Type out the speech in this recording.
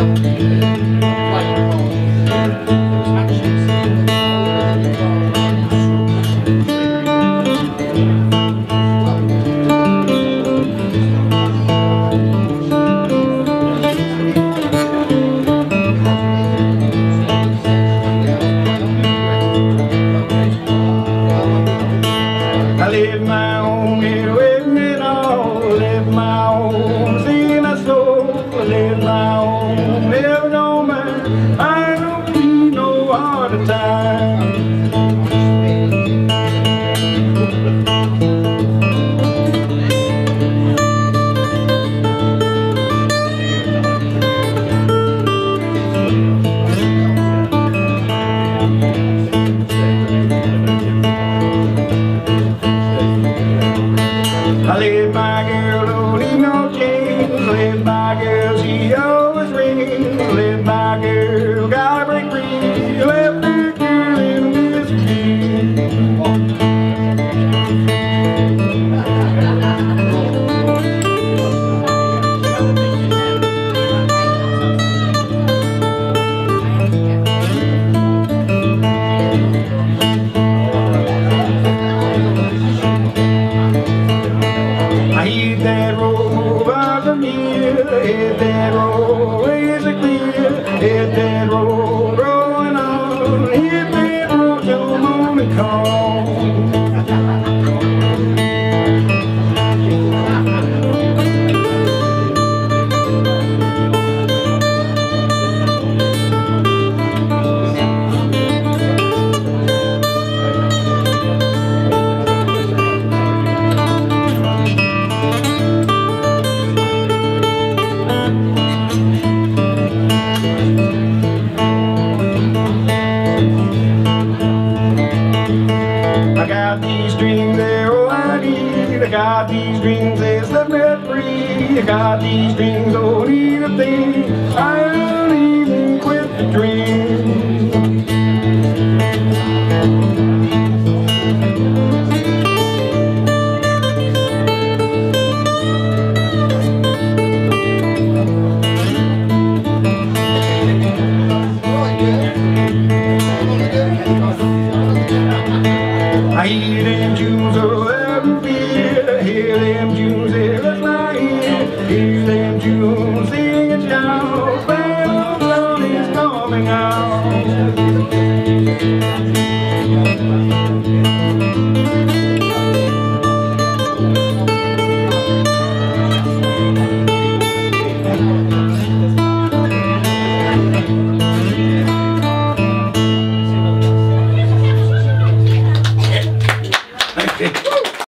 I live my own here always rings. Let my girl Hit that road, clear. That road, rolling on. Hit that road till morning comes. I got these dreams, they're all I need. I got these dreams, they set me free. I got these dreams, don't need a thing. I hear them